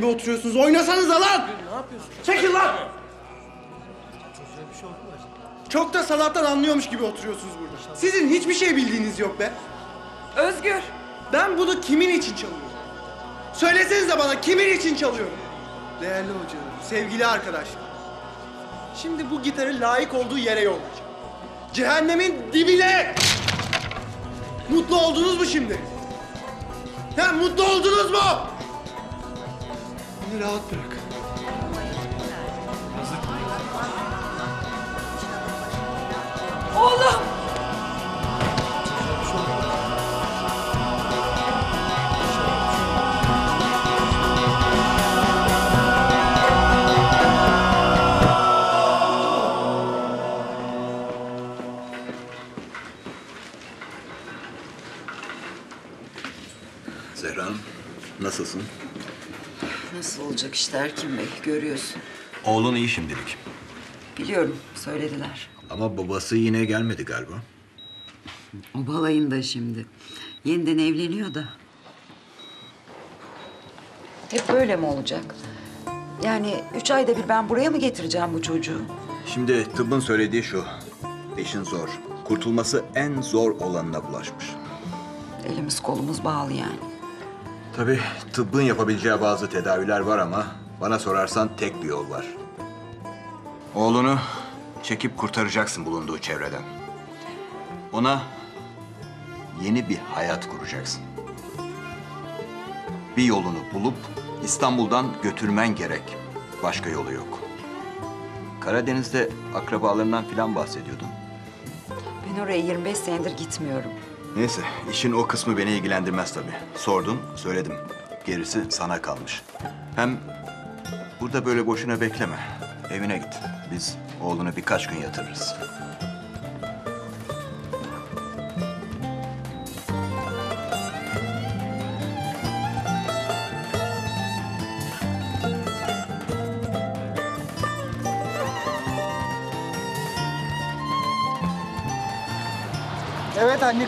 gibi oturuyorsunuz? Oynasanıza lan! Ne yapıyorsun? Çekil lan! Çok da sanattan anlıyormuş gibi oturuyorsunuz burada. Sizin hiçbir şey bildiğiniz yok be. Özgür. Ben bunu kimin için çalıyorum? Söylesenize bana kimin için çalıyorum? Değerli hocam, sevgili arkadaşlar. Şimdi bu gitarı layık olduğu yere yollayacağım. Cehennemin dibine! Mutlu oldunuz mu şimdi? Ha, mutlu oldunuz mu? Beni rahat bırak. Oğlum. Zehra Hanım, nasılsın? Nasıl olacak işte Erkin Bey görüyorsun. Oğlun iyi şimdilik. Biliyorum söylediler. Ama babası yine gelmedi galiba. O balayında şimdi. Yeniden evleniyor da. Hep böyle mi olacak? Yani üç ayda bir ben buraya mı getireceğim bu çocuğu? Şimdi tıbbın söylediği şu. İşin zor. Kurtulması en zor olanına bulaşmış. Elimiz kolumuz bağlı yani. Tabii tıbbın yapabileceği bazı tedaviler var ama bana sorarsan tek bir yol var. Oğlunu çekip kurtaracaksın bulunduğu çevreden. Ona yeni bir hayat kuracaksın. Bir yolunu bulup İstanbul'dan götürmen gerek. Başka yolu yok. Karadeniz'de akrabalarından filan bahsediyordun. Ben oraya 25 senedir gitmiyorum. Neyse, işin o kısmı beni ilgilendirmez tabii. Sordun, söyledim. Gerisi sana kalmış. Hem burada böyle boşuna bekleme. Evine git. Biz oğlunu birkaç gün yatırırız.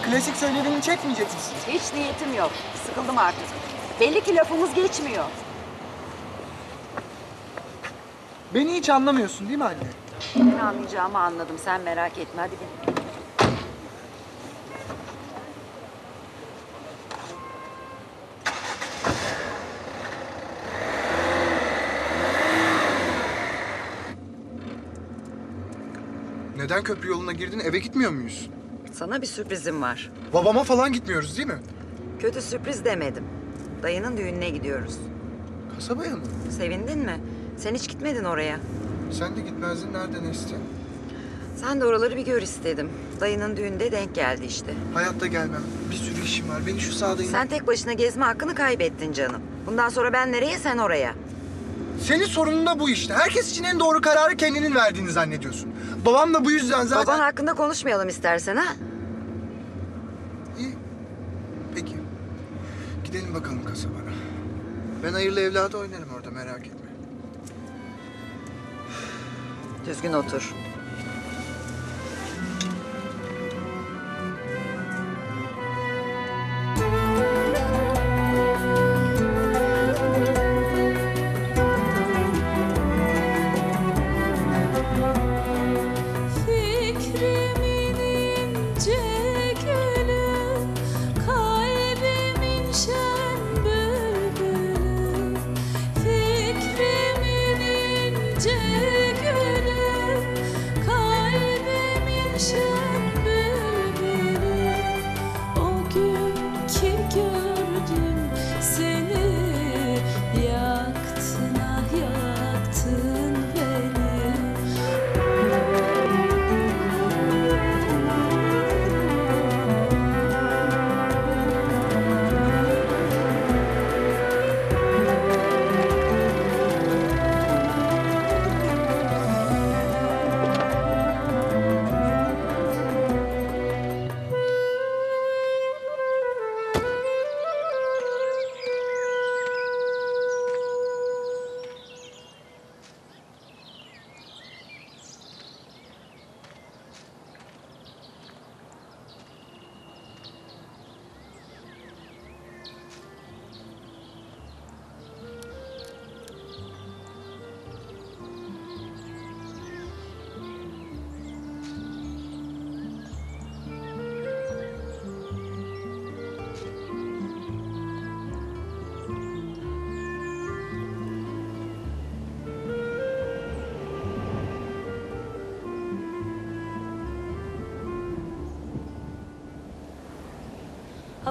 Klasik söylediğini çekmeyecek misin? Hiç niyetim yok. Sıkıldım artık. Belli ki lafımız geçmiyor. Beni hiç anlamıyorsun değil mi anne? Ben anlayacağımı anladım. Sen merak etme. Hadi bin. Neden köprü yoluna girdin? Eve gitmiyor muyuz? Sana bir sürprizim var. Babama falan gitmiyoruz değil mi? Kötü sürpriz demedim. Dayının düğününe gidiyoruz. Kasabaya mı? Sevindin mi? Sen hiç gitmedin oraya. Sen de gitmezdin. Nereden esti? Sen de oraları bir gör istedim. Dayının düğünde denk geldi işte. Hayatta gelmem. Bir sürü işim var. Beni şu sahada in- Sen tek başına gezme hakkını kaybettin canım. Bundan sonra ben nereye sen oraya. Senin sorunun da bu işte. Herkes için en doğru kararı kendinin verdiğini zannediyorsun. Babam da bu yüzden zaten... Baban hakkında konuşmayalım istersen ha. İyi. Peki. Gidelim bakalım kasabana. Ben hayırlı evladı oynarım orada merak etme. Düzgün otur.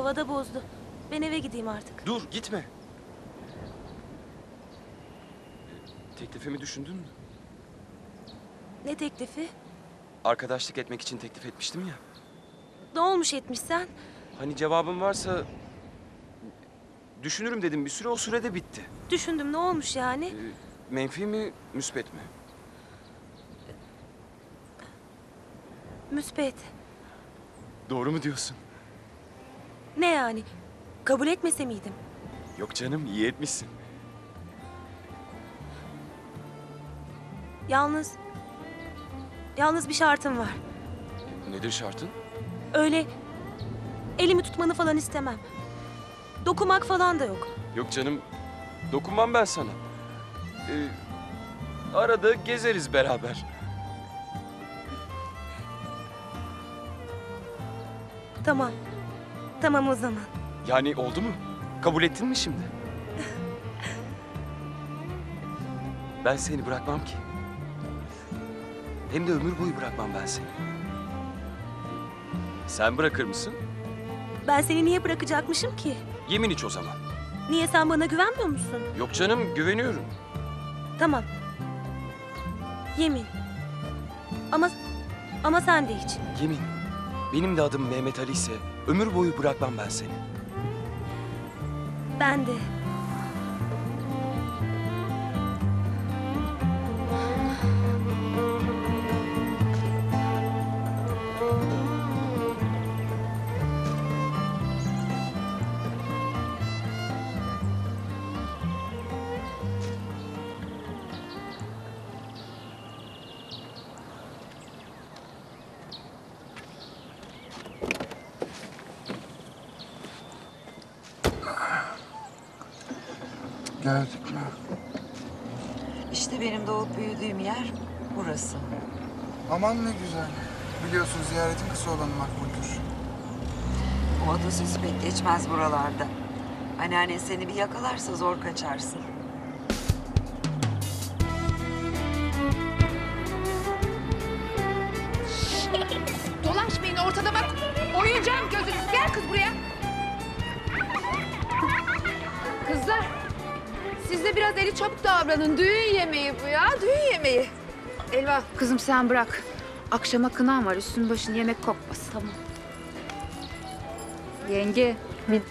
Havada bozdu. Ben eve gideyim artık. Dur gitme. Teklifimi düşündün mü? Ne teklifi? Arkadaşlık etmek için teklif etmiştim ya. Ne olmuş etmişsen? Hani cevabın varsa düşünürüm dedim. Bir süre o sürede bitti. Düşündüm ne olmuş yani? Ee, menfi mi, müspet mi? Müspet. Doğru mu diyorsun? Ne yani? Kabul etmese miydim? Yok canım, iyi etmişsin. Yalnız... Yalnız bir şartım var. Nedir şartın? Öyle elimi tutmanı falan istemem. Dokumak falan da yok. Yok canım, dokunmam ben sana. Ee, arada gezeriz beraber. Tamam. Tamam o zaman. Yani oldu mu? Kabul ettin mi şimdi? Ben seni bırakmam ki. Hem de ömür boyu bırakmam ben seni. Sen bırakır mısın? Ben seni niye bırakacakmışım ki? Yemin iç o zaman. Niye sen bana güvenmiyor musun? Yok canım güveniyorum. Tamam. Yemin. Ama ama sen de hiç. Yemin. Benim de adım Mehmet Ali ise ömür boyu bırakmam ben seni. Ben de. Aman ne güzel. Biliyorsun ziyaretin kısa olanı makbuldür. O otosüs pek geçmez buralarda. Anneannen seni bir yakalarsa zor kaçarsın. Dolaşmayın ortada bak. Oyacağım gözünüz. Gel kız buraya. Kızlar. Siz de biraz eli çabuk davranın. Düğün yemeği bu ya. Düğün yemeği. Elva kızım sen bırak. Akşama kınan var. Üstün başın yemek kokmasın. Tamam. Yenge, bin,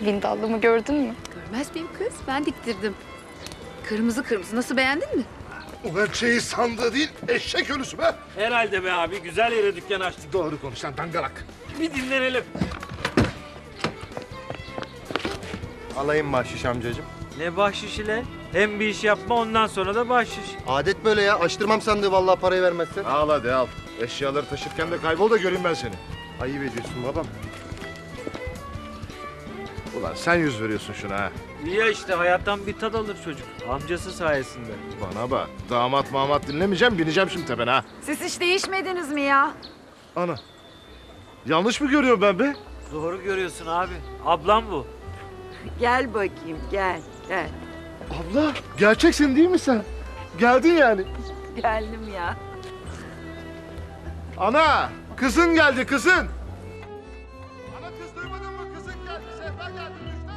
bindallımı gördün mü? Görmez miyim kız? Ben diktirdim. Kırmızı kırmızı. Nasıl beğendin mi? Ulan şeyi sandığı değil, eşek ölüsü be. Herhalde be abi. Güzel yere dükkan açtık. Doğru konuş lan dangalak. Bir dinlenelim. Alayım bahşiş amcacığım. Ne bahşiş ile? Hem bir iş yapma ondan sonra da bahşiş. Adet böyle ya, açtırmam sandığı vallahi parayı vermezsen. Al hadi al. Eşyaları taşırken de kaybol da göreyim ben seni. Ayıp ediyorsun babam. Ulan sen yüz veriyorsun şuna ha. Ya işte hayattan bir tad alır çocuk. Amcası sayesinde. Bana bak, damat mamat dinlemeyeceğim, bineceğim şimdi tepene ha. Siz hiç değişmediniz mi ya? Ana. Yanlış mı görüyorum ben be? Doğru görüyorsun abi. Ablam bu. Gel bakayım gel gel. Abla, gerçeksin değil mi sen? Geldin yani. Geldim ya. Ana! Kızın geldi kızın! Ana kız duymadın mı? Kızın geldi. Sehpa geldi müjde.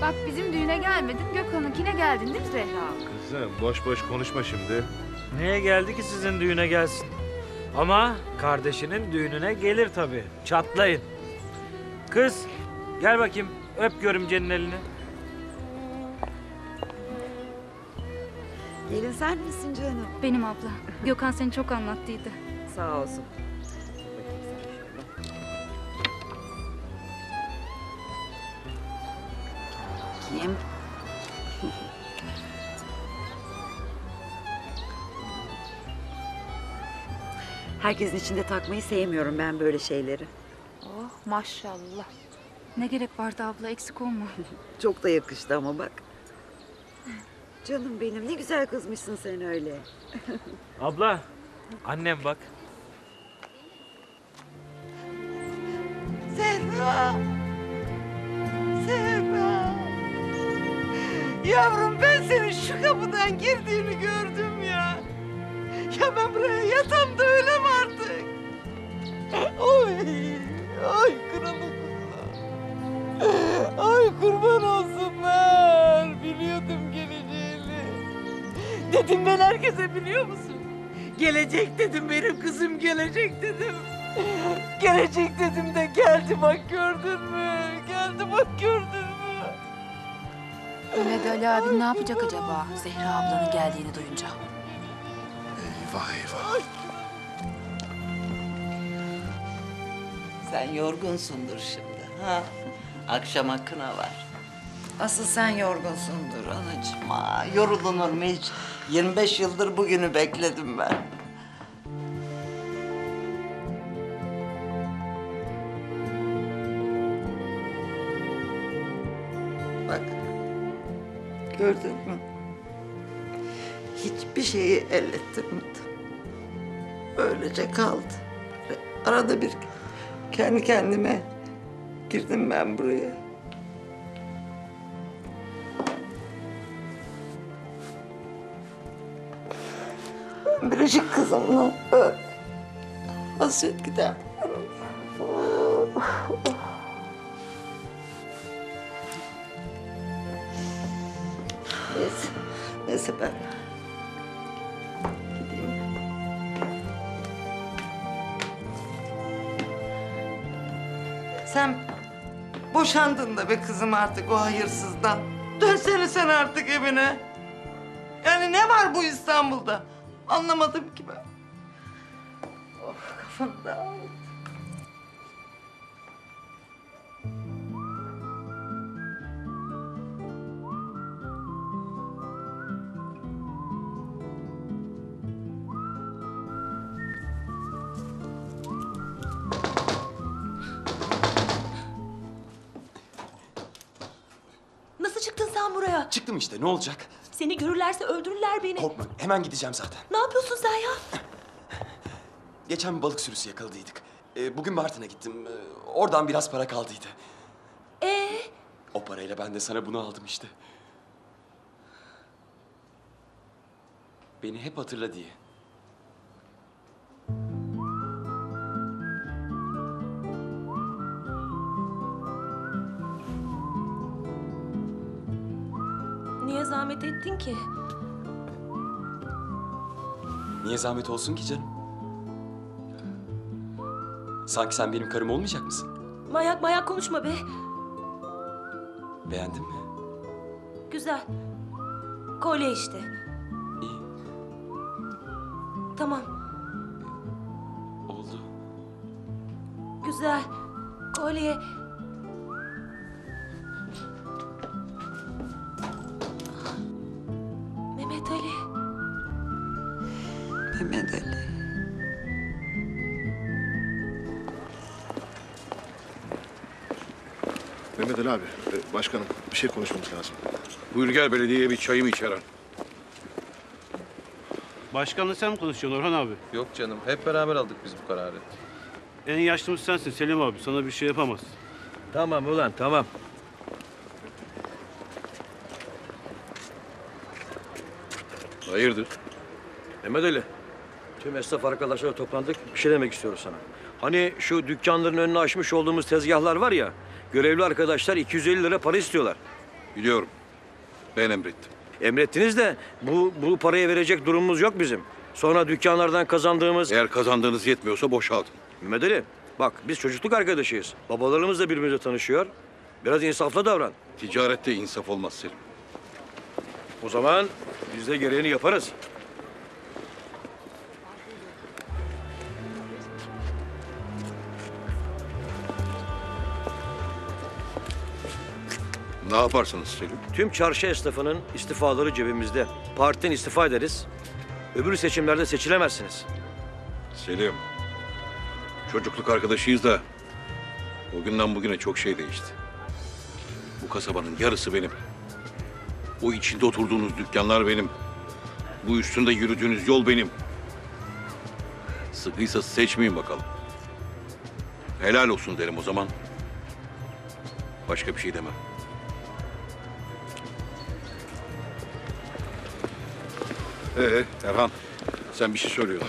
Bak bizim düğüne gelmedin, Gökhan'ınkine geldin değil mi Zehra? Kızım boş boş konuşma şimdi. Neye geldi ki sizin düğüne gelsin? Ama kardeşinin düğününe gelir tabii. Çatlayın. Kız gel bakayım öp görümcenin elini. Gelin sen misin canım? Benim abla. Gökhan seni çok anlattıydı. Sağ olsun. Kim? Herkesin içinde takmayı sevmiyorum ben böyle şeyleri. Oh maşallah. Ne gerek vardı abla eksik olma. Çok da yakıştı ama bak. Canım benim ne güzel kızmışsın sen öyle. Abla annem bak. Zehra! Zehra! Yavrum ben senin şu kapıdan girdiğini gördüm ya. Ya ben buraya yatam da ölem artık. Oy! Ay kırıldı kızlar. Ay kurban olsun ben. Biliyordum geleceğini. Dedim ben herkese biliyor musun? Gelecek dedim benim kızım gelecek dedim. Gelecek dedim de geldi bak gördün mü? Geldi bak gördün mü? Mehmet Ali abi ne yapacak acaba Zehra ablanın geldiğini duyunca? Eyvah eyvah. Sen yorgunsundur şimdi ha? Akşama kına var. Asıl sen yorgunsundur anacığım. Aa, yorulunur mu hiç? 25 yıldır bugünü bekledim ben. Ellettirmedim. Öylece kaldı. Arada bir kendi kendime girdim ben buraya. Biricik kızımla öyle hasret gider. Neyse, neyse ben Sen boşandın da be kızım artık o hayırsızdan. Dönsene sen artık evine. Yani ne var bu İstanbul'da? Anlamadım ki ben. Of kafam dağıldı. Çıktım işte ne olacak? Seni görürlerse öldürürler beni. Korkma hemen gideceğim zaten. Ne yapıyorsun sen ya? Geçen bir balık sürüsü yakaladıydık. Ee, bugün Bartın'a gittim. Ee, oradan biraz para kaldıydı. Ee, O parayla ben de sana bunu aldım işte. Beni hep hatırla diye. Zahmet ettin ki? Niye zahmet olsun ki canım? Sanki sen benim karım olmayacak mısın? Mayak mayak konuşma be. Beğendin mi? Güzel. Kolye işte. Bir şey konuşmamız lazım. Buyur gel belediyeye bir çayımı içeren. Başkanla sen mi konuşuyorsun Orhan abi? Yok canım, hep beraber aldık biz bu kararı. En yaşlımız sensin Selim abi. Sana bir şey yapamaz. Tamam ulan tamam. Hayırdır? Mehmet Ali, tüm esnaf arkadaşlar toplandık. Bir şey demek istiyoruz sana. Hani şu dükkanların önüne açmış olduğumuz tezgahlar var ya, görevli arkadaşlar 250 lira para istiyorlar. Biliyorum. Ben emrettim. Emrettiniz de bu, bu parayı verecek durumumuz yok bizim. Sonra dükkanlardan kazandığımız... Eğer kazandığınız yetmiyorsa boşaltın. Mehmet Ali, bak biz çocukluk arkadaşıyız. Babalarımız da birbirimize tanışıyor. Biraz insaflı davran. Ticarette insaf olmaz Selim. O zaman biz de gereğini yaparız. Ne yaparsınız Selim? Tüm çarşı esnafının istifaları cebimizde. Partiden istifa ederiz. Öbür seçimlerde seçilemezsiniz. Selim. Çocukluk arkadaşıyız da o günden bugüne çok şey değişti. Bu kasabanın yarısı benim. O içinde oturduğunuz dükkanlar benim. Bu üstünde yürüdüğünüz yol benim. Sıkıysa seçmeyin bakalım. Helal olsun derim o zaman. Başka bir şey demem. Ee, Erhan, sen bir şey söylüyordun.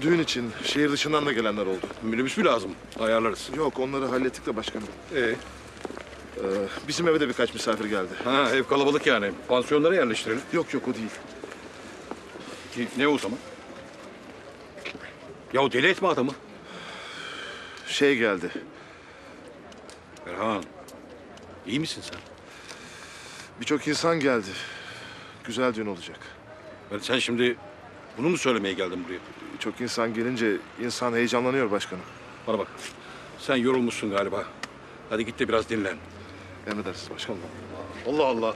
Düğün için şehir dışından da gelenler oldu. Minibüs mü lazım? Ayarlarız. Yok onları hallettik de başkanım. Ee? Ee, bizim eve de birkaç misafir geldi. Ha, ev kalabalık yani. Pansiyonlara yerleştirelim. Yok yok o değil. Ki- Ne o zaman? Ya deli etme adamı. Şey geldi. Erhan, iyi misin sen? Birçok insan geldi. Güzel düğün olacak. Ben sen şimdi bunu mu söylemeye geldin buraya? Çok insan gelince insan heyecanlanıyor başkanım. Bana bak, sen yorulmuşsun galiba. Hadi git de biraz dinlen. Emredersiniz başkanım. Allah Allah.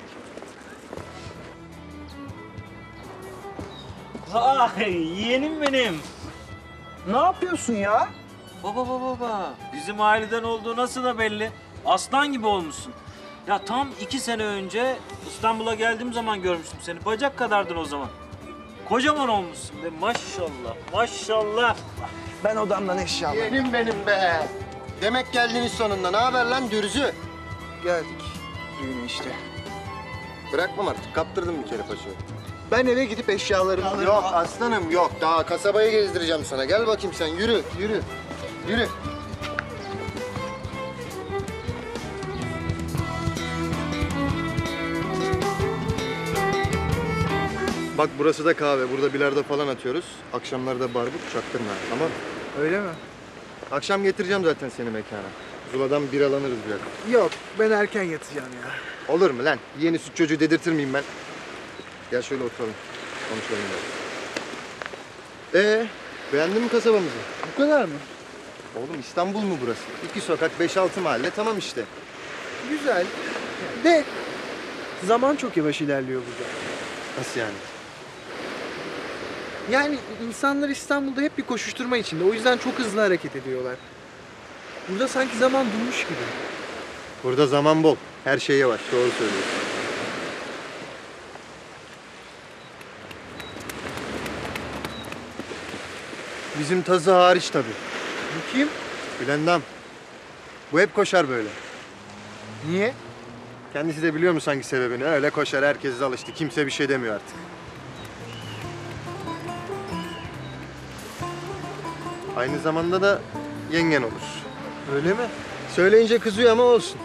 Vay yeğenim benim. Ne yapıyorsun ya? Baba baba baba. Bizim aileden olduğu nasıl da belli. Aslan gibi olmuşsun. Ya tam iki sene önce İstanbul'a geldiğim zaman görmüştüm seni. Bacak kadardın o zaman. Kocaman olmuşsun be maşallah maşallah. Ben odamdan eşya alayım. Benim be. Demek geldiniz sonunda. Ne haber lan dürzü? Geldik. Düğüne işte. Bırakmam artık. Kaptırdım bir kere paçayı. Ben eve gidip eşyalarımı alırım. Yok aslanım yok. Daha kasabayı gezdireceğim sana. Gel bakayım sen. Yürü, yürü. Yürü. Bak burası da kahve. Burada bilardo falan atıyoruz. Akşamları da barbuk çaktırma. Tamam. Öyle mi? Akşam getireceğim zaten seni mekana. Zula'dan bir alanırız biraz. Yok ben erken yatacağım ya. Olur mu lan? Yeni süt çocuğu dedirtir miyim ben? Gel şöyle oturalım. Konuşalım biraz. Ee, beğendin mi kasabamızı? Bu kadar mı? Oğlum İstanbul mu burası? İki sokak, beş altı mahalle tamam işte. Güzel. De zaman çok yavaş ilerliyor burada. Nasıl yani? Yani insanlar İstanbul'da hep bir koşuşturma içinde. O yüzden çok hızlı hareket ediyorlar. Burada sanki zaman durmuş gibi. Burada zaman bol. Her şey yavaş. Doğru söylüyorsun. Bizim tazı hariç tabii. Bu kim? Gülendam. Bu hep koşar böyle. Niye? Kendisi de biliyor mu sanki sebebini? Öyle koşar. Herkes de alıştı. Kimse bir şey demiyor artık. Aynı zamanda da yengen olur. Öyle mi? Söyleyince kızıyor ama olsun.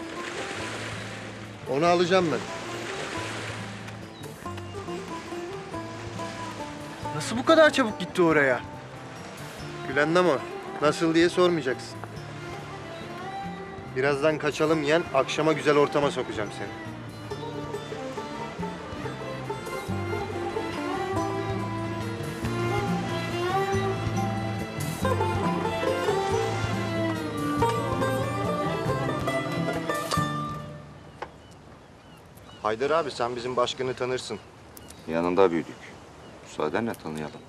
Onu alacağım ben. Nasıl bu kadar çabuk gitti oraya? Gülendam o. Nasıl diye sormayacaksın. Birazdan kaçalım yen, akşama güzel ortama sokacağım seni. Haydar abi sen bizim başkanı tanırsın. Yanında büyüdük. Müsaadenle tanıyalım.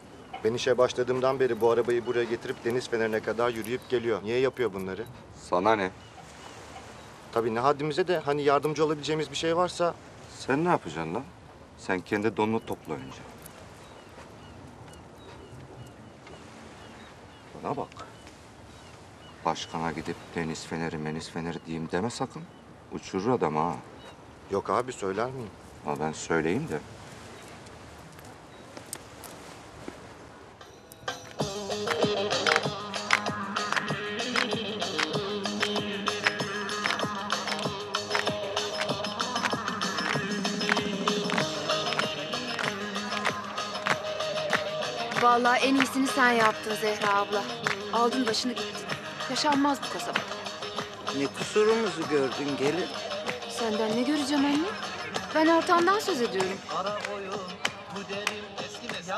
Ben işe başladığımdan beri bu arabayı buraya getirip deniz fenerine kadar yürüyüp geliyor. Niye yapıyor bunları? Sana ne? Tabii ne haddimize de hani yardımcı olabileceğimiz bir şey varsa... Sen ne yapacaksın lan? Sen kendi donunu topla önce. Bana bak. Başkana gidip deniz feneri meniz feneri diyeyim deme sakın. Uçurur adam ha. Yok abi söyler miyim? Ha ben söyleyeyim de. Vallahi en iyisini sen yaptın Zehra abla. Aldın başını gittin. Yaşanmaz bu kasaba. Ne kusurumuzu gördün gelin? Senden ne göreceğim anne? Ben ortamdan söz ediyorum.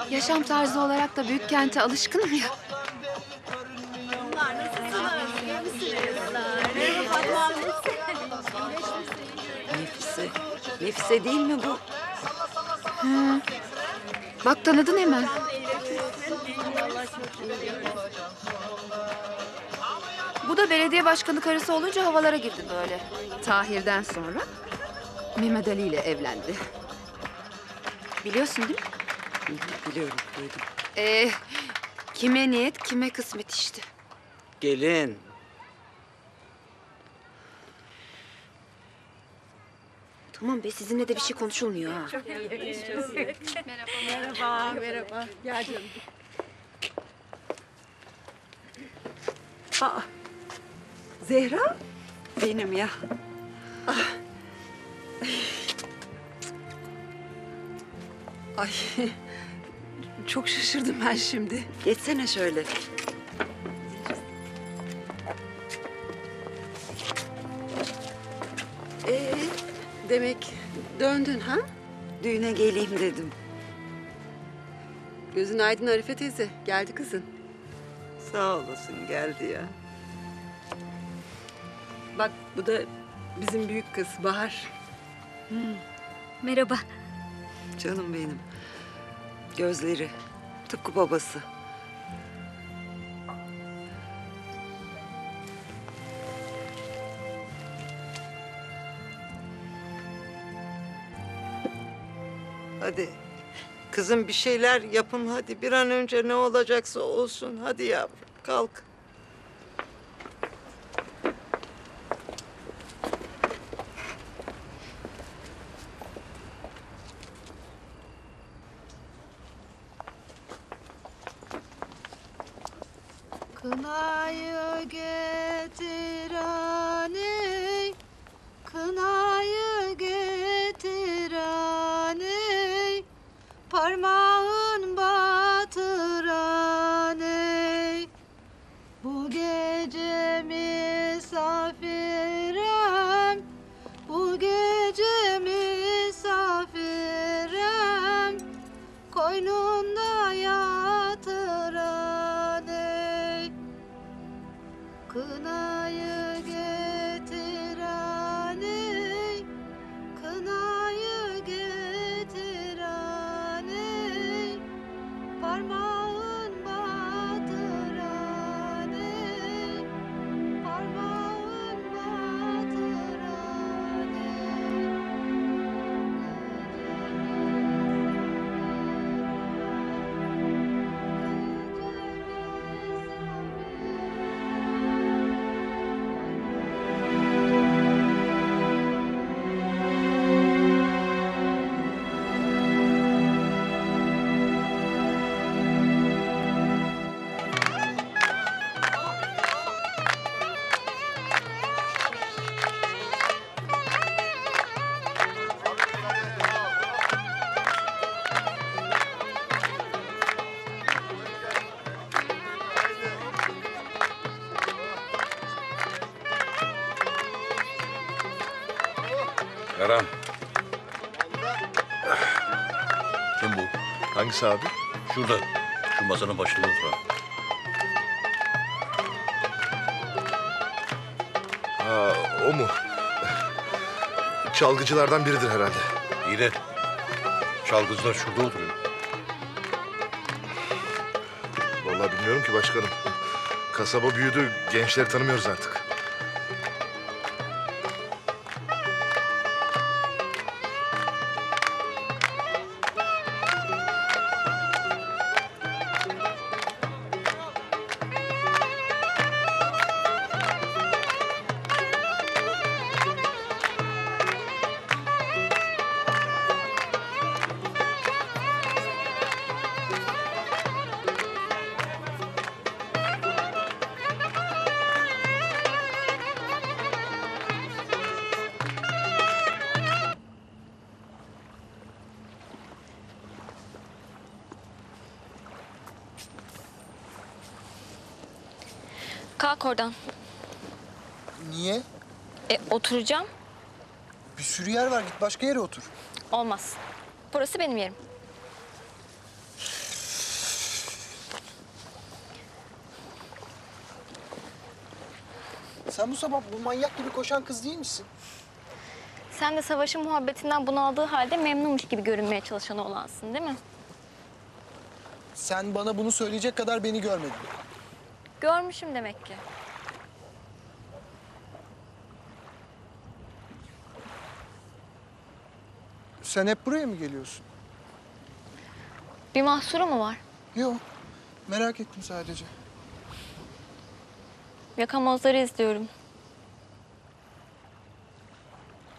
Yaşam tarzı olarak da büyük kente alışkınım ya. Nefise. Nefise değil mi bu? Hı. Bak tanıdın hemen. Bu da belediye başkanı karısı olunca havalara girdi böyle. Tahir'den sonra Mehmet Ali ile evlendi. Biliyorsun değil mi? Biliyorum, duydum. Ee, kime niyet, kime kısmet işte. Gelin. Tamam be, sizinle de bir şey konuşulmuyor ha. Merhaba. Merhaba. Gel canım. Aa, Zehra? Benim ya. Ay çok şaşırdım ben şimdi. Geçsene şöyle. Ee, demek döndün ha? Düğüne geleyim dedim. Gözün aydın Arife teyze. Geldi kızın. Sağ olasın geldi ya. Bu da bizim büyük kız Bahar. Merhaba. Canım benim. Gözleri. Tıpkı babası. Hadi. Kızım bir şeyler yapın hadi. Bir an önce ne olacaksa olsun. Hadi yavrum kalk. forget it all. Hangisi abi? Şurada. Şu masanın başında oturan. Ha, o mu? Çalgıcılardan biridir herhalde. İyi de çalgıcılar şurada oturuyor. Vallahi bilmiyorum ki başkanım. Kasaba büyüdü, gençleri tanımıyoruz artık. Başka yere otur. Olmaz. Burası benim yerim. Sen bu sabah bu manyak gibi koşan kız değil misin? Sen de savaşın muhabbetinden bunaldığı halde memnunmuş gibi görünmeye çalışan olansın değil mi? Sen bana bunu söyleyecek kadar beni görmedin. Görmüşüm demek ki. Sen hep buraya mı geliyorsun? Bir mahsuru mu var? Yok. Merak ettim sadece. Yakamozları izliyorum.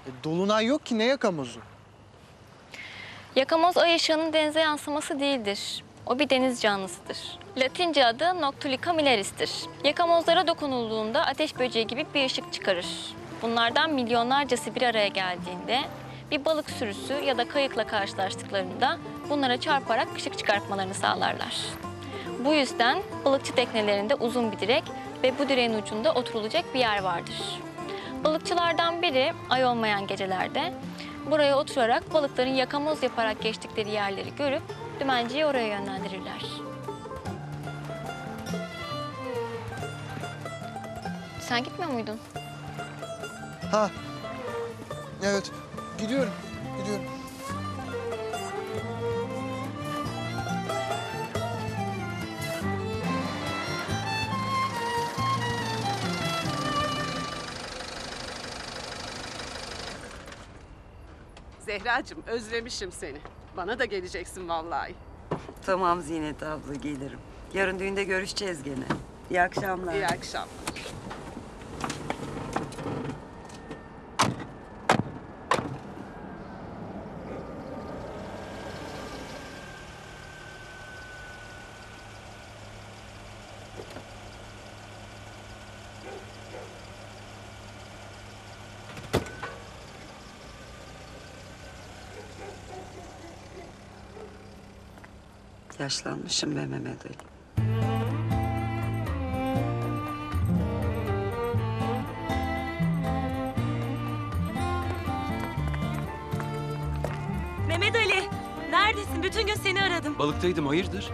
E, dolunay yok ki ne yakamozu? Yakamoz ay ışığının denize yansıması değildir. O bir deniz canlısıdır. Latince adı Noctulica mileris'tir. Yakamozlara dokunulduğunda ateş böceği gibi bir ışık çıkarır. Bunlardan milyonlarcası bir araya geldiğinde bir balık sürüsü ya da kayıkla karşılaştıklarında bunlara çarparak ışık çıkartmalarını sağlarlar. Bu yüzden balıkçı teknelerinde uzun bir direk ve bu direğin ucunda oturulacak bir yer vardır. Balıkçılardan biri ay olmayan gecelerde buraya oturarak balıkların yakamoz yaparak geçtikleri yerleri görüp dümenciyi oraya yönlendirirler. Sen gitmiyor muydun? Ha. Evet. Gidiyorum. Gidiyorum. Zehracığım özlemişim seni. Bana da geleceksin vallahi. Tamam Zinet abla gelirim. Yarın düğünde görüşeceğiz gene. İyi akşamlar. İyi akşam. Yaşlanmışım be Mehmet Ali. Mehmet Ali, neredesin? Bütün gün seni aradım. Balıktaydım hayırdır?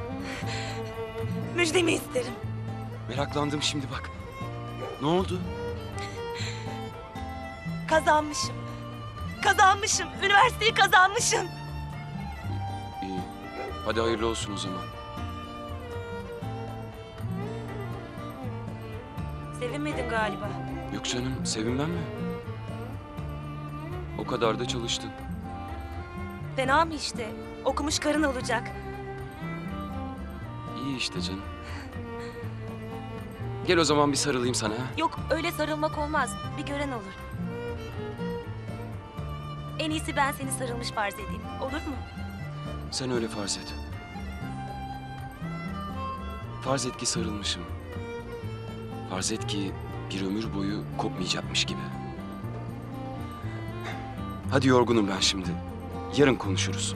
Müjdemi isterim. Meraklandım şimdi bak. Ne oldu? Kazanmışım. Kazanmışım. Üniversiteyi kazanmışım. Hadi hayırlı olsun o zaman. Sevinmedin galiba. Yok canım sevinmem mi? O kadar da çalıştın. Fena mı işte? Okumuş karın olacak. İyi işte canım. Gel o zaman bir sarılayım sana. ha? Yok öyle sarılmak olmaz. Bir gören olur. En iyisi ben seni sarılmış farz edeyim. Olur mu? Sen öyle farz et. Farz et ki sarılmışım. Farz et ki bir ömür boyu kopmayacakmış gibi. Hadi yorgunum ben şimdi. Yarın konuşuruz.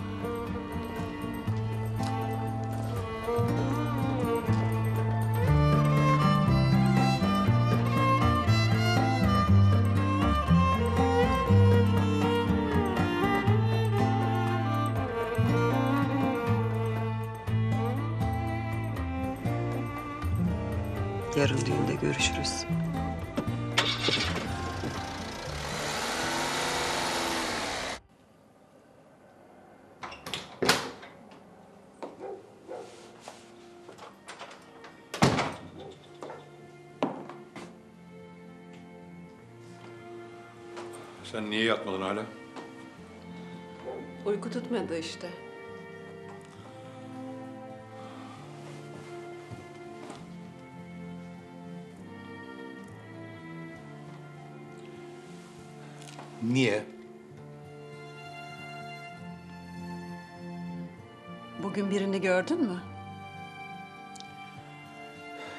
Gördün mü?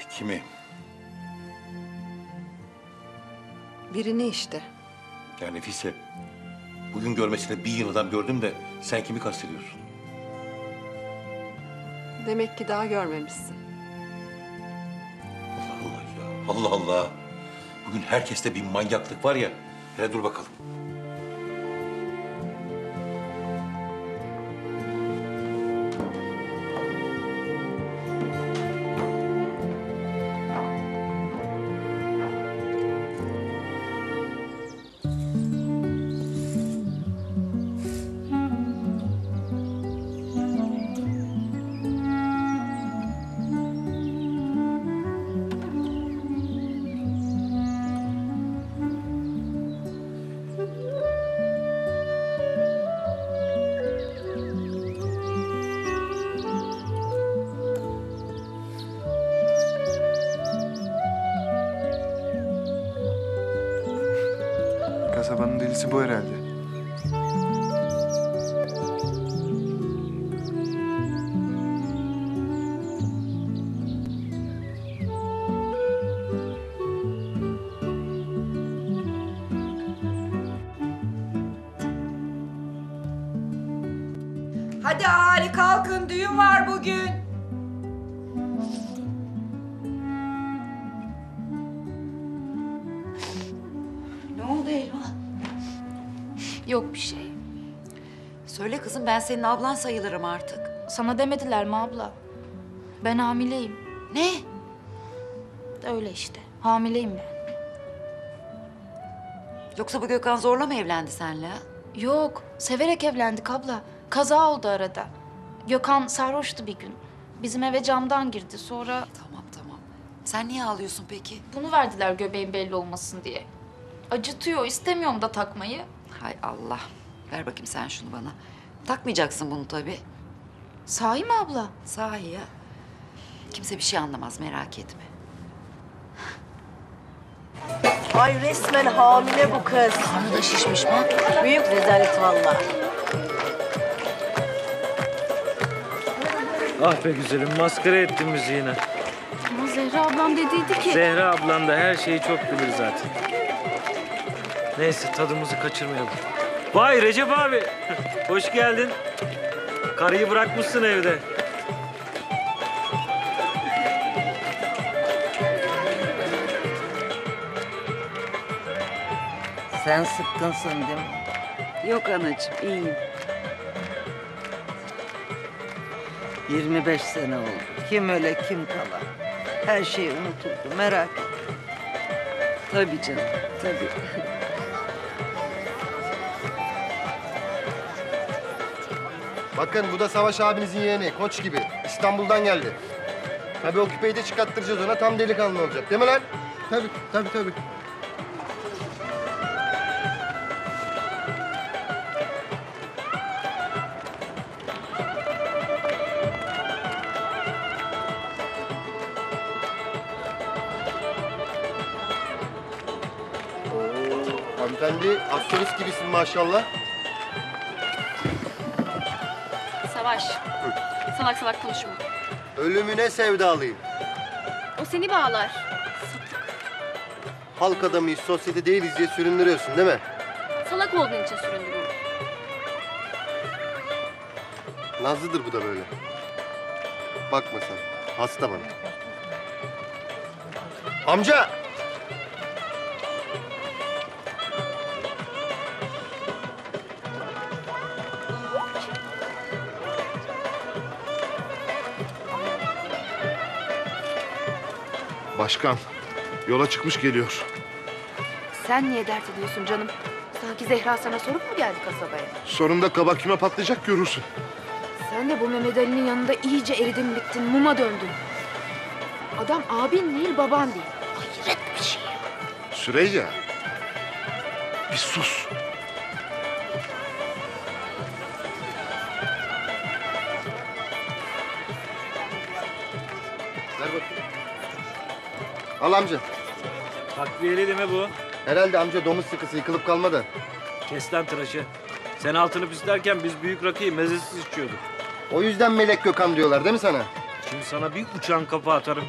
Kimi? Birini işte. Yani Nefise. Bugün görmesine bir yıldan gördüm de sen kimi kastediyorsun? Demek ki daha görmemişsin. Allah ya. Allah Allah. Bugün herkeste bir manyaklık var ya. Hele dur bakalım. Kasabanın ben senin ablan sayılırım artık. Sana demediler mi abla? Ben hamileyim. Ne? Öyle işte. Hamileyim ben. Yoksa bu Gökhan zorla mı evlendi seninle? ha? Yok. Severek evlendik abla. Kaza oldu arada. Gökhan sarhoştu bir gün. Bizim eve camdan girdi. Sonra... Tamam tamam. Sen niye ağlıyorsun peki? Bunu verdiler göbeğin belli olmasın diye. Acıtıyor. istemiyorum da takmayı. Hay Allah. Ver bakayım sen şunu bana. Takmayacaksın bunu tabii. Sahi mi abla? Sahi ya. Kimse bir şey anlamaz merak etme. Ay resmen hamile bu kız. Karnı da şişmiş bak. Büyük rezalet vallahi. Ah be güzelim maskara ettin bizi yine. Ama Zehra ablam dediydi ki... Zehra ablan da her şeyi çok bilir zaten. Neyse tadımızı kaçırmayalım. Vay Recep abi. Hoş geldin. Karıyı bırakmışsın evde. Sen sıkkınsın değil mi? Yok anacığım iyiyim. 25 sene oldu. Kim öle kim kala. Her şey unutuldu merak etme. Tabii canım tabii. Bakın bu da Savaş abinizin yeğeni. Koç gibi. İstanbul'dan geldi. Tabii o küpeyi de çıkarttıracağız ona. Tam delikanlı olacak. Değil mi lan? Tabii, tabii, tabii. Hanımefendi astrolist gibisin maşallah. Savaş. Salak salak konuşma. Ölümüne sevdalıyım. O seni bağlar. Halk adamıyız, sosyete değiliz diye süründürüyorsun değil mi? Salak olduğun için süründürüyorum. Nazlıdır bu da böyle. Bakma sen. Hasta bana. Amca! Başkan, yola çıkmış geliyor. Sen niye dert ediyorsun canım? Sanki Zehra sana sorup mu geldi kasabaya? Sonunda kabak kime patlayacak görürsün. Sen de bu Mehmet Ali'nin yanında iyice eridin bittin, muma döndün. Adam abin değil, baban değil. Hayret bir şey. Süreyya, bir sus. Al amca. Takviyeli değil mi bu? Herhalde amca domuz sıkısı yıkılıp kalmadı. Kes lan tıraşı. Sen altını pislerken biz büyük rakıyı mezesiz içiyorduk. O yüzden Melek Gökhan diyorlar değil mi sana? Şimdi sana bir uçan kafa atarım.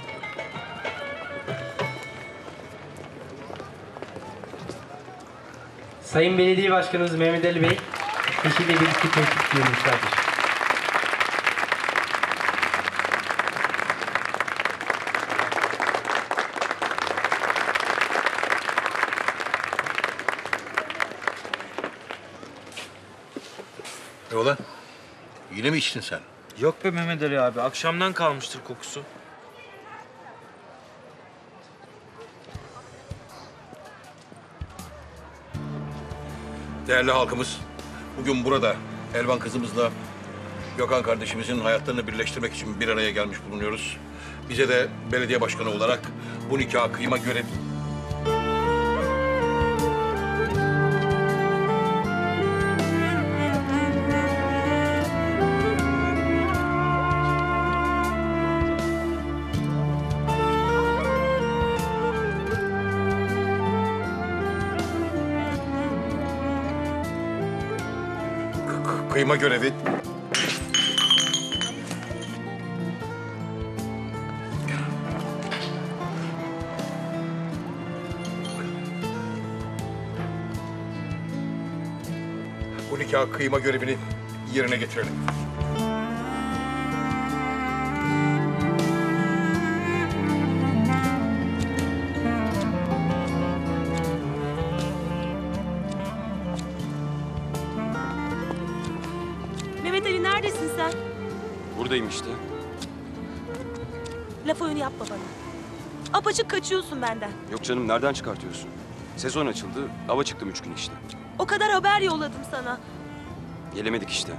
Sayın Belediye Başkanımız Mehmet Ali Bey, eşiyle birlikte teşvik buyurmuşlardır. Ne Yine mi içtin sen? Yok be Mehmet Ali abi. Akşamdan kalmıştır kokusu. Değerli halkımız, bugün burada Elvan kızımızla Gökhan kardeşimizin hayatlarını birleştirmek için bir araya gelmiş bulunuyoruz. Bize de belediye başkanı olarak bu nikah kıyma görev... görevi bu nikah kıyma görevini yerine getirelim. Apaçık kaçıyorsun benden. Yok canım nereden çıkartıyorsun? Sezon açıldı, hava çıktım üç gün işte. O kadar haber yolladım sana. Gelemedik işte.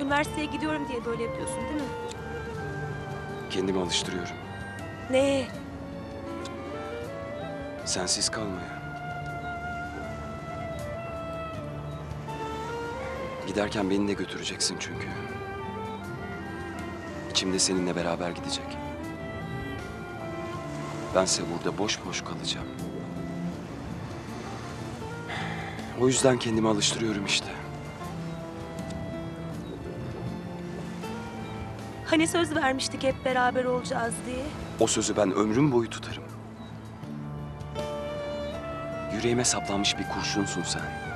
Üniversiteye gidiyorum diye böyle yapıyorsun değil mi? Kendimi alıştırıyorum. Ne? Sensiz kalmaya. Giderken beni de götüreceksin çünkü. İçimde seninle beraber gidecek. Bense burada boş boş kalacağım. O yüzden kendimi alıştırıyorum işte. Hani söz vermiştik hep beraber olacağız diye. O sözü ben ömrüm boyu tutarım. Yüreğime saplanmış bir kurşunsun sen.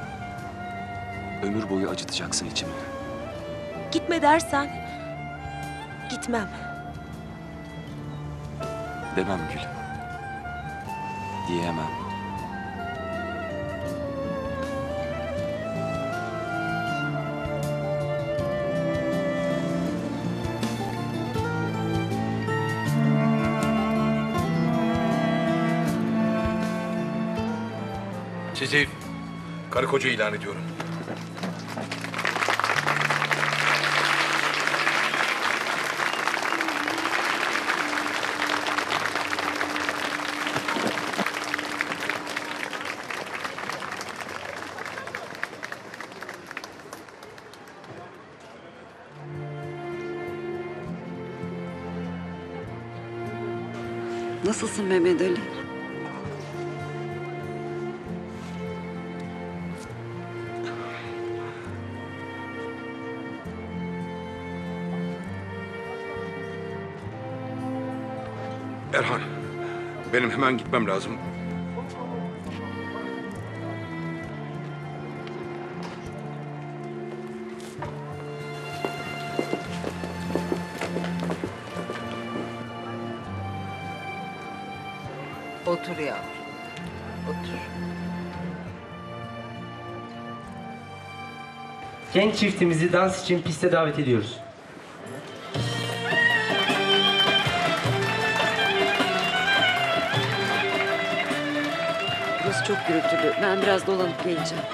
Ömür boyu acıtacaksın içimi. Gitme dersen gitmem. Demem gülüm. Diyemem. Sizi karı koca ilan ediyorum. Nasılsın Mehmet Ali? Erhan, benim hemen gitmem lazım. Otur yavrum. Otur. Genç çiftimizi dans için piste davet ediyoruz. Burası çok gürültülü. Ben biraz dolanıp geleceğim.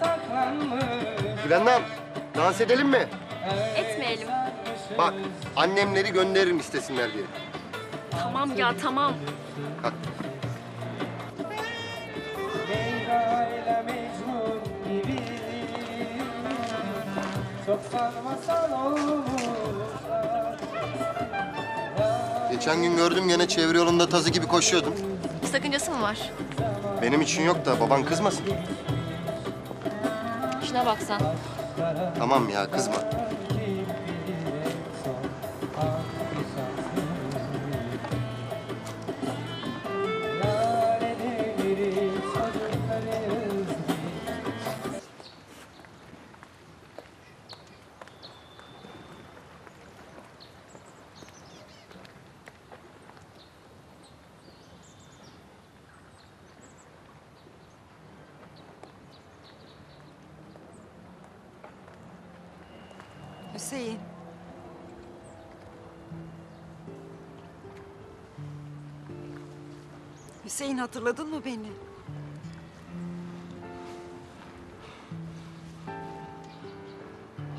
Saklanmış. Gülendam, dans edelim mi? Etmeyelim. Bak, annemleri gönderirim istesinler diye. Tamam ya tamam. Leyla ile Mecnun gibi Çok sarmasal olmuşlar Geçen gün gördüm gene çevre yolunda tazı gibi koşuyordun. Sakıncası mı var? Benim için yok da baban kızmasın. İşine baksan. Tamam ya kızma. Hatırladın mı beni?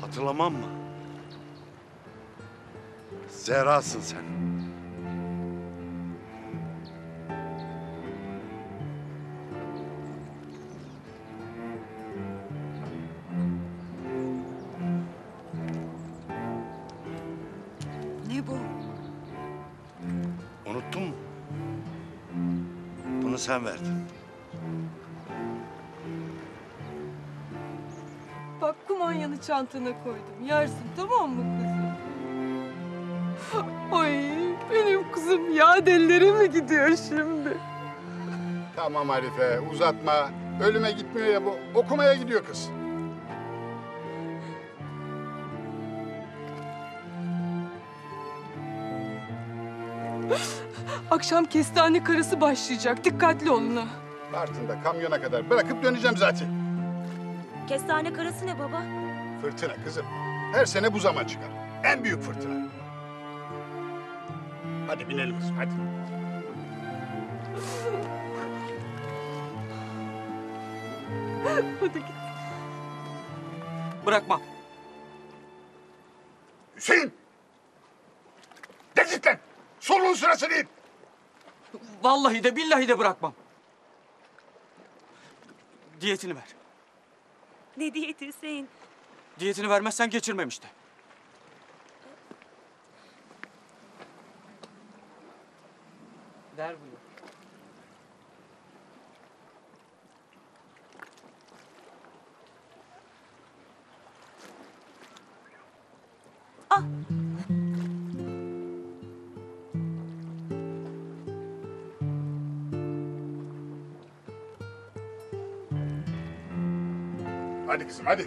Hatırlamam mı? Zehra'sın sen. sen verdin. Bak kumanyanı çantana koydum. Yersin tamam mı kızım? Ay benim kızım ya dellere mi gidiyor şimdi? Tamam Arife uzatma. Ölüme gitmiyor ya bu. Okumaya gidiyor kız. Akşam kestane karısı başlayacak. Dikkatli olun ha. Bartın'da kamyona kadar bırakıp döneceğim zaten. Kestane karası ne baba? Fırtına kızım. Her sene bu zaman çıkar. En büyük fırtına. Hadi binelim kızım hadi. Hadi git. Bırakmam. Vallahi de billahi de bırakmam. Diyetini ver. Ne diyeti Hüseyin? Diyetini vermezsen geçirmem işte. Ver bunu. Hadi kızım hadi.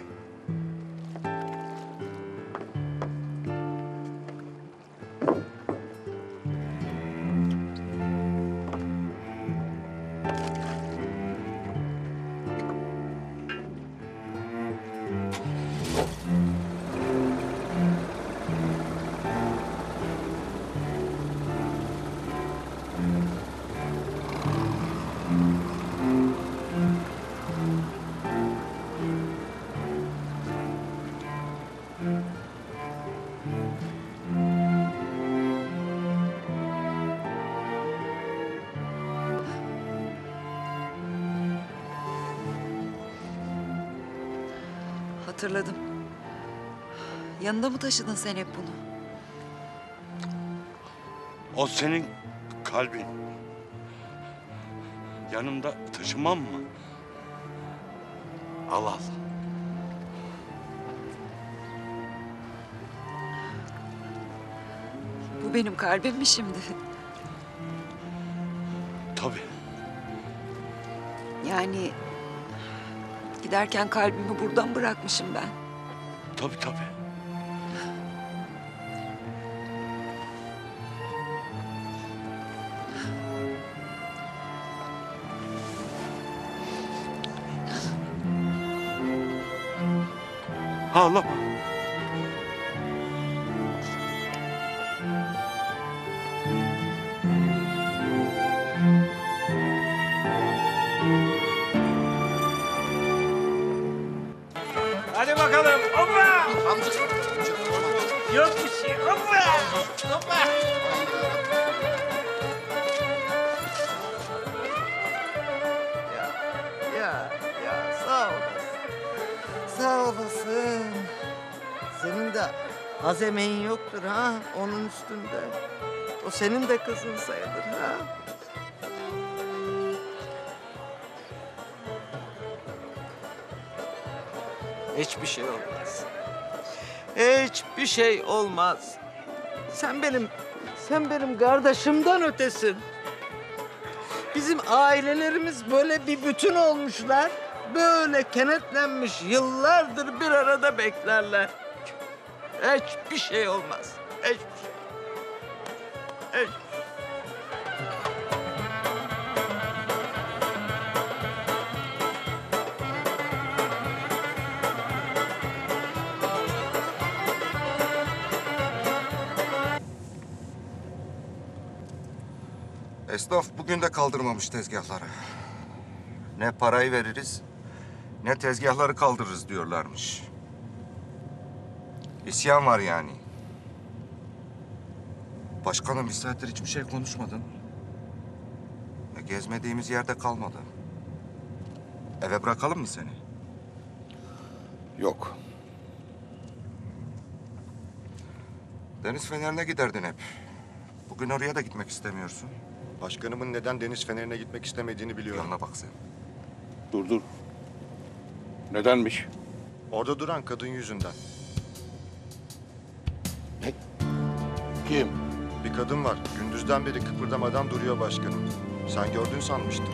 Hatırladım. Yanında mı taşıdın sen hep bunu? O senin kalbin. Yanımda taşımam mı? Al al. Bu benim kalbim mi şimdi? Tabii. Yani giderken kalbimi buradan bırakmışım ben. Tabii tabii. Ağlama. Kızın sayılır ha. Hiçbir şey olmaz. Hiçbir şey olmaz. Sen benim, sen benim kardeşimden ötesin. Bizim ailelerimiz böyle bir bütün olmuşlar. Böyle kenetlenmiş yıllardır bir arada beklerler. Hiçbir şey olmaz. Hiçbir şey. Esnaf bugün de kaldırmamış tezgahları. Ne parayı veririz, ne tezgahları kaldırırız diyorlarmış. İsyan var yani. Başkanım bir saattir hiçbir şey konuşmadın. E, Gezmediğimiz yerde kalmadı. Eve bırakalım mı seni? Yok. Deniz Fener'ine giderdin hep. Bugün oraya da gitmek istemiyorsun. Başkanımın neden deniz fenerine gitmek istemediğini biliyorum. Yanına bak sen. Dur dur. Nedenmiş? Orada duran kadın yüzünden. Kim? Bir kadın var. Gündüzden beri kıpırdamadan duruyor başkanım. Sen gördün sanmıştım.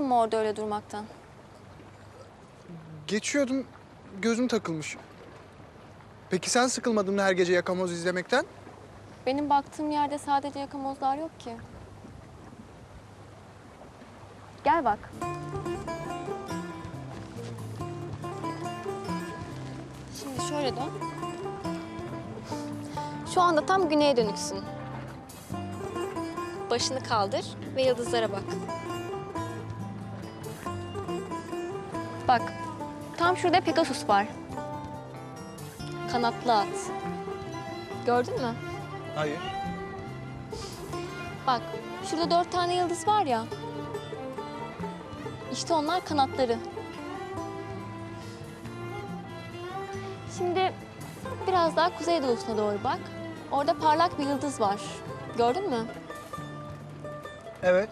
Sıkılmadın mı orada öyle durmaktan? Geçiyordum, gözüm takılmış. Peki sen sıkılmadın mı her gece yakamoz izlemekten? Benim baktığım yerde sadece yakamozlar yok ki. Gel bak. Şimdi şöyle dön. Şu anda tam güneye dönüksün. Başını kaldır ve yıldızlara bak. Bak, tam şurada Pegasus var. Kanatlı at. Gördün mü? Hayır. Bak, şurada dört tane yıldız var ya. İşte onlar kanatları. Şimdi biraz daha kuzeydoğusuna doğru bak. Orada parlak bir yıldız var. Gördün mü? Evet.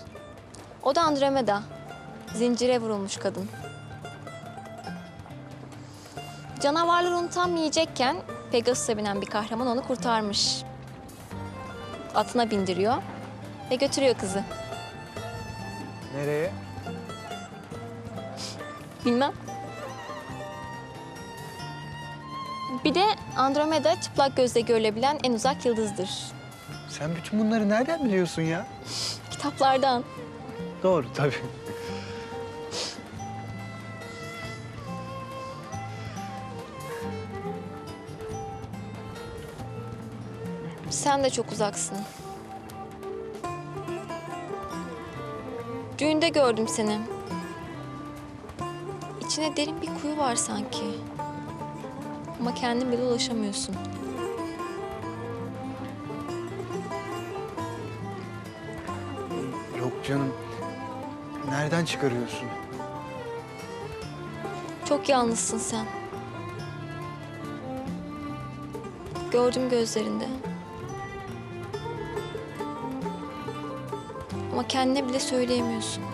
O da Andromeda. Zincire vurulmuş kadın. Canavarlar onu tam yiyecekken Pegasus'a binen bir kahraman onu kurtarmış. Atına bindiriyor ve götürüyor kızı. Nereye? Bilmem. Bir de Andromeda çıplak gözle görülebilen en uzak yıldızdır. Sen bütün bunları nereden biliyorsun ya? Kitaplardan. Doğru tabii. Sen de çok uzaksın. Düğünde gördüm seni. İçine derin bir kuyu var sanki. Ama kendin bile ulaşamıyorsun. Yok canım. Nereden çıkarıyorsun? Çok yalnızsın sen. Gördüm gözlerinde. Ama kendine bile söyleyemiyorsun.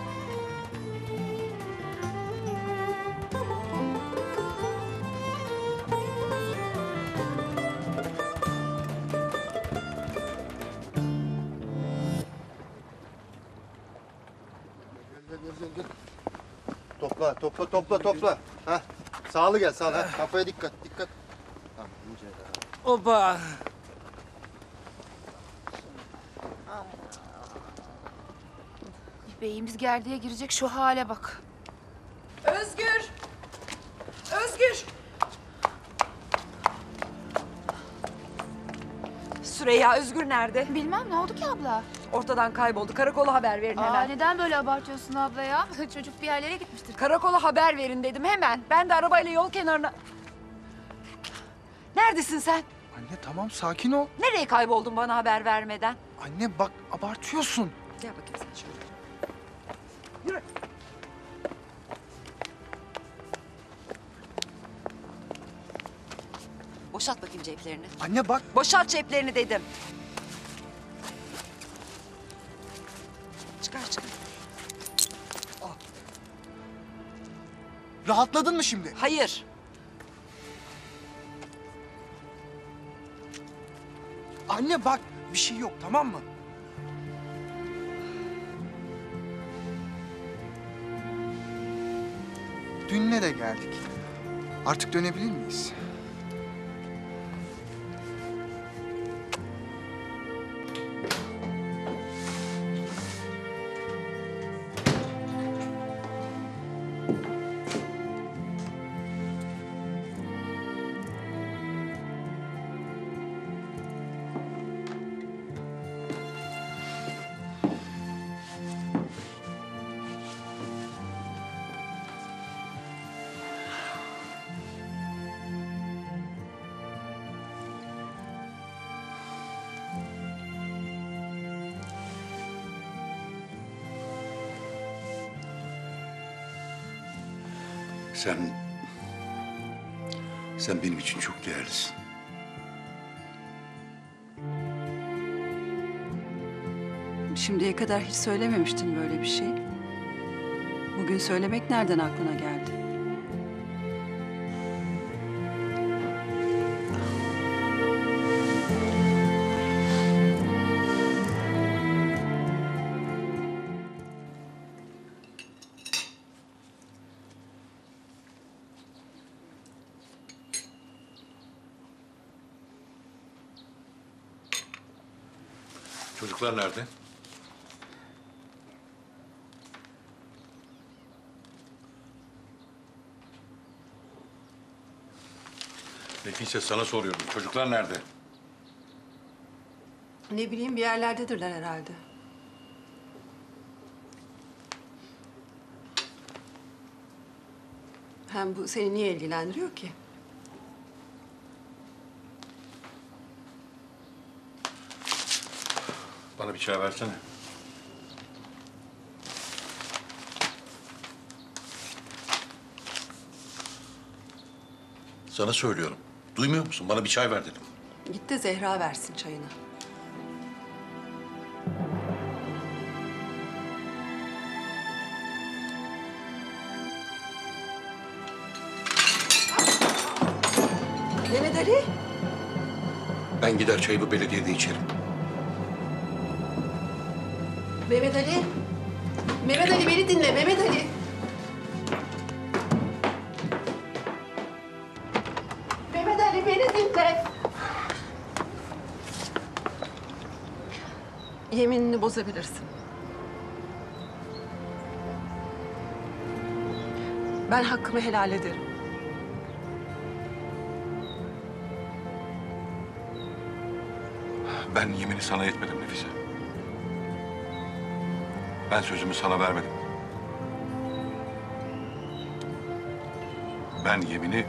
Gel, gel, gel, gel. Topla, topla, topla, topla. Hah, sağlı gel, sağlı. Kafaya dikkat, dikkat. Tamam, ince daha. Oba. Beyimiz gerdiğe girecek şu hale bak. Özgür! Özgür! Süreyya Özgür nerede? Bilmem ne oldu ki abla? Ortadan kayboldu. Karakola haber verin Aa, hemen. neden böyle abartıyorsun abla ya? Çocuk bir yerlere gitmiştir. Karakola haber verin dedim hemen. Ben de arabayla yol kenarına... Neredesin sen? Anne tamam sakin ol. Nereye kayboldun bana haber vermeden? Anne bak abartıyorsun. Gel bakayım sen Boşalt bakayım ceplerini. Anne bak. Boşalt ceplerini dedim. Çıkar çıkar. Rahatladın mı şimdi? Hayır. Anne bak bir şey yok tamam mı? Dünle de geldik. Artık dönebilir miyiz? Sen... Sen benim için çok değerlisin. Şimdiye kadar hiç söylememiştin böyle bir şey. Bugün söylemek nereden aklına geldi? Çocuklar nerede? Nefise sana soruyorum. Çocuklar nerede? Ne bileyim bir yerlerdedirler herhalde. Hem bu seni niye ilgilendiriyor ki? Bana bir çay versene. Sana söylüyorum. Duymuyor musun? Bana bir çay ver dedim. Git de Zehra versin çayını. Mehmet Ali. Ben gider çayımı belediyede içerim. Mehmet Ali. Mehmet Ali beni dinle Mehmet Ali. Mehmet Ali beni dinle. Yeminini bozabilirsin. Ben hakkımı helal ederim. Ben yemini sana etmedim Nefise. Ben sözümü sana vermedim. Ben yemini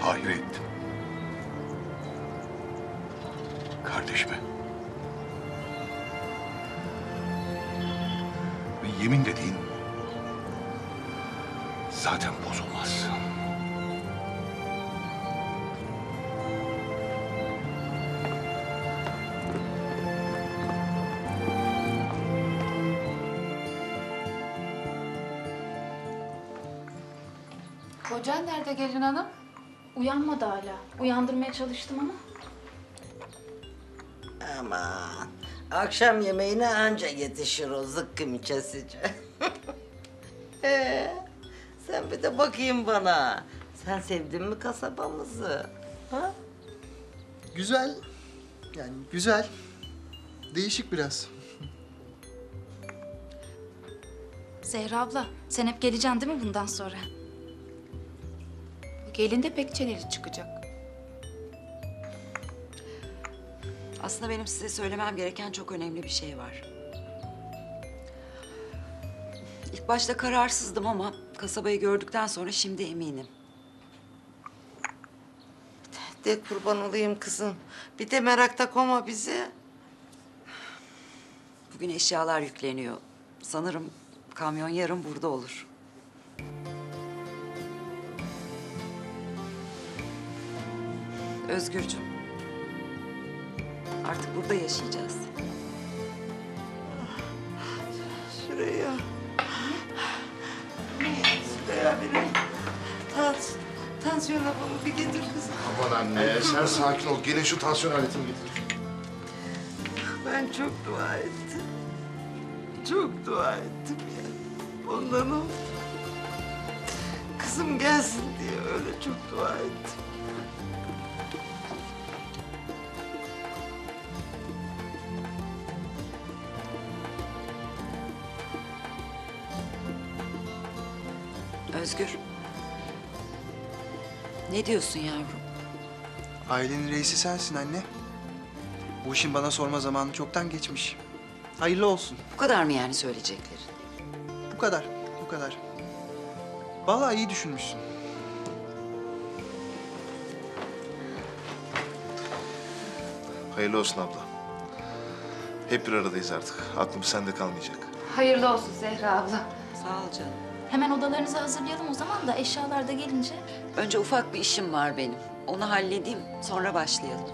Tahir'e ettim. Kardeşime. Ve yemin dediğin nerede gelin hanım? Uyanmadı hala. Uyandırmaya çalıştım ama. Aman. Akşam yemeğine anca yetişir o zıkkım kesici. ee, sen bir de bakayım bana. Sen sevdin mi kasabamızı? Ha? Güzel. Yani güzel. Değişik biraz. Zehra abla, sen hep geleceksin değil mi bundan sonra? Gelin de pek çeneli çıkacak. Aslında benim size söylemem gereken çok önemli bir şey var. İlk başta kararsızdım ama kasabayı gördükten sonra şimdi eminim. De kurban olayım kızım. Bir de merakta koma bizi. Bugün eşyalar yükleniyor. Sanırım kamyon yarın burada olur. Özgürcüm. Artık burada yaşayacağız. Şuraya. Şuraya benim. Tans, tansiyon hapımı bir getir kızım. Aman anne sen sakin ol. Gelin şu tansiyon aletini getir. Ben çok dua ettim. Çok dua ettim ya. Ondan o. Kızım gelsin diye öyle çok dua ettim. Ne diyorsun yavrum? Ailenin reisi sensin anne. Bu işin bana sorma zamanı çoktan geçmiş. Hayırlı olsun. Bu kadar mı yani söyleyeceklerin? Bu kadar, bu kadar. Vallahi iyi düşünmüşsün. Hayırlı olsun abla. Hep bir aradayız artık. Aklım sende kalmayacak. Hayırlı olsun Zehra abla. Sağ ol canım. Hemen odalarınızı hazırlayalım o zaman da eşyalar da gelince. Önce ufak bir işim var benim. Onu halledeyim, sonra başlayalım.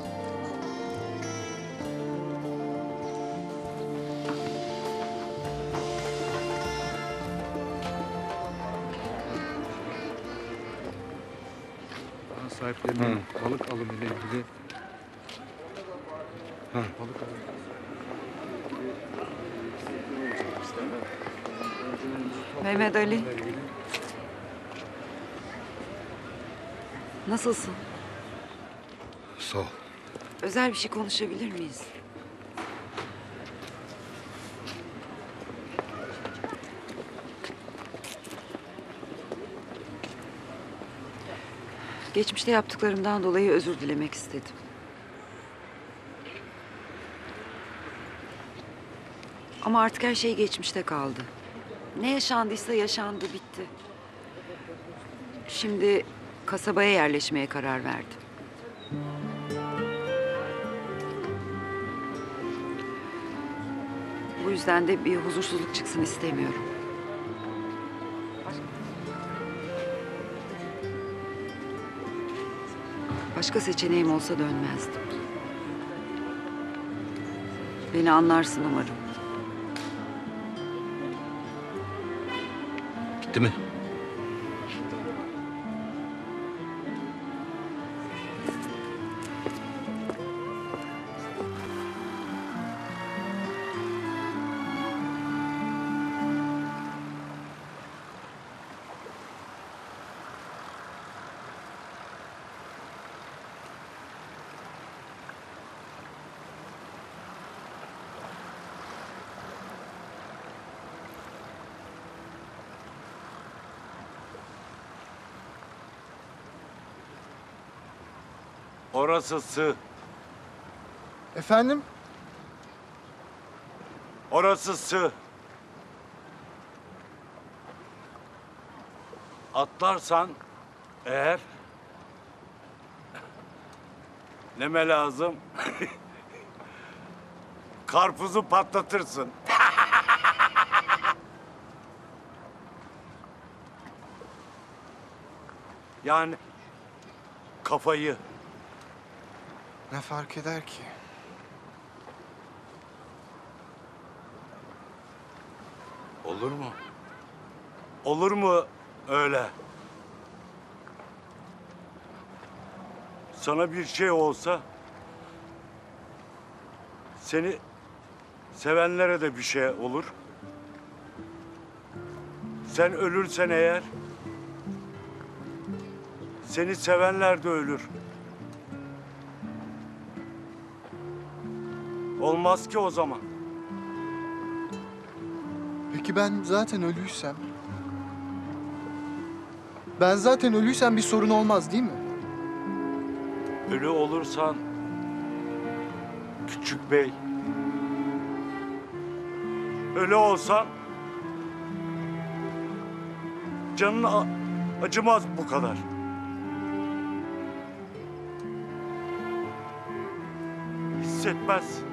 Bana sahiplerinin balık alımıyla ilgili balık alımı. Mehmet Ali. Nasılsın? Sağ ol. Özel bir şey konuşabilir miyiz? Geçmişte yaptıklarımdan dolayı özür dilemek istedim. Ama artık her şey geçmişte kaldı. Ne yaşandıysa yaşandı, bitti. Şimdi kasabaya yerleşmeye karar verdim. Bu yüzden de bir huzursuzluk çıksın istemiyorum. Başka seçeneğim olsa dönmezdim. Beni anlarsın umarım. Bitti mi? Orası sığ. Efendim? Orası sığ. Atlarsan eğer neme lazım? Karpuzu patlatırsın. yani kafayı. Ne fark eder ki? Olur mu? Olur mu öyle? sana bir şey olsa seni sevenlere de bir şey olur. Sen ölürsen eğer seni sevenler de ölür. Olmaz ki o zaman. Peki ben zaten ölüysem? Ben zaten ölüysem bir sorun olmaz değil mi? Ölü olursan küçük bey. Ölü olsan canın a- acımaz bu kadar. Hissetmez.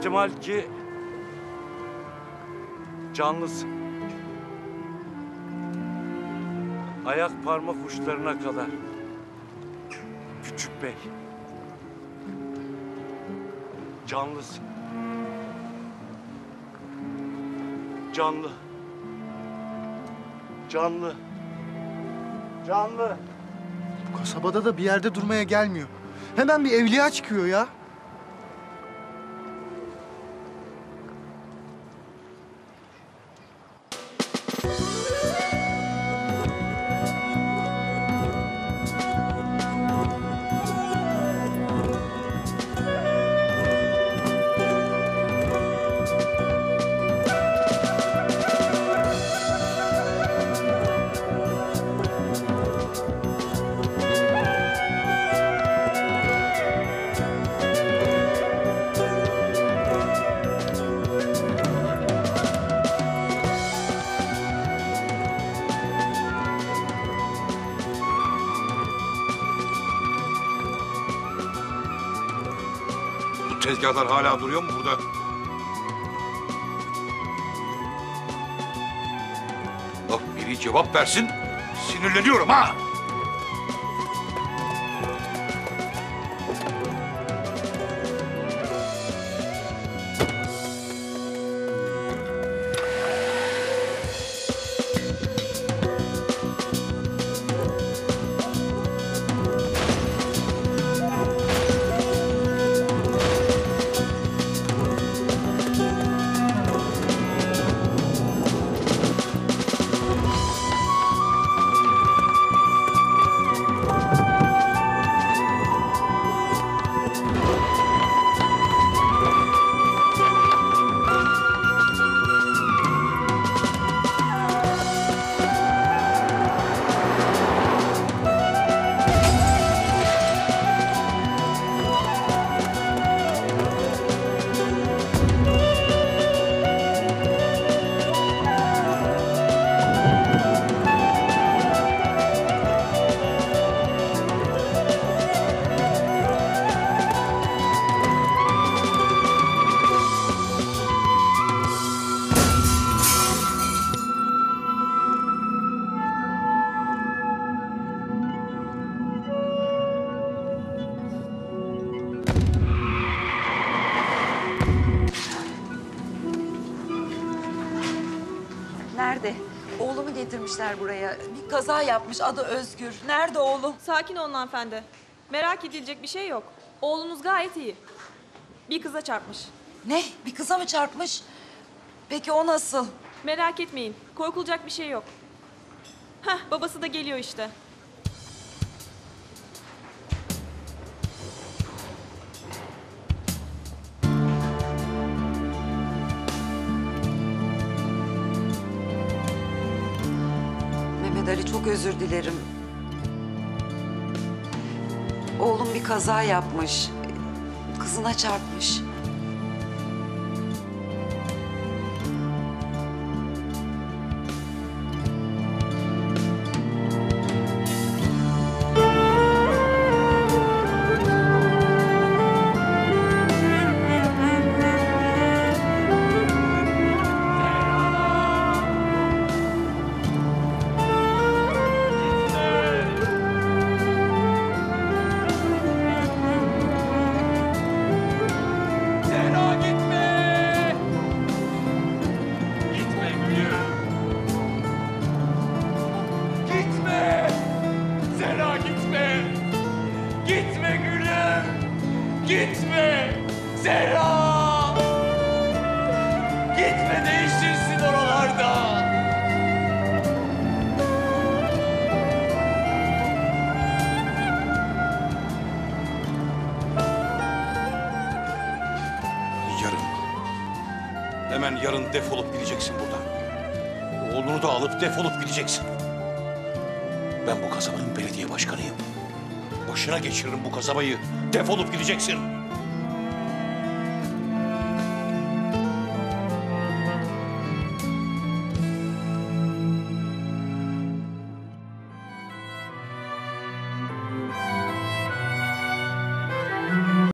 İhtimal ki canlısın. Ayak parmak uçlarına kadar. Küçük bey. Canlısın. Canlı. Canlı. Canlı. Kasabada da bir yerde durmaya gelmiyor. Hemen bir evliya çıkıyor ya. Tezgahlar hala duruyor mu burada? Bak biri cevap versin. Sinirleniyorum ha. Kaza yapmış. Adı Özgür. Nerede oğlum? Sakin olun hanımefendi. Merak edilecek bir şey yok. Oğlunuz gayet iyi. Bir kıza çarpmış. Ne? Bir kıza mı çarpmış? Peki o nasıl? Merak etmeyin. Korkulacak bir şey yok. Heh, babası da geliyor işte. Ali çok özür dilerim. Oğlum bir kaza yapmış. Kızına çarpmış. Başına geçiririm bu kasabayı. Defolup gideceksin.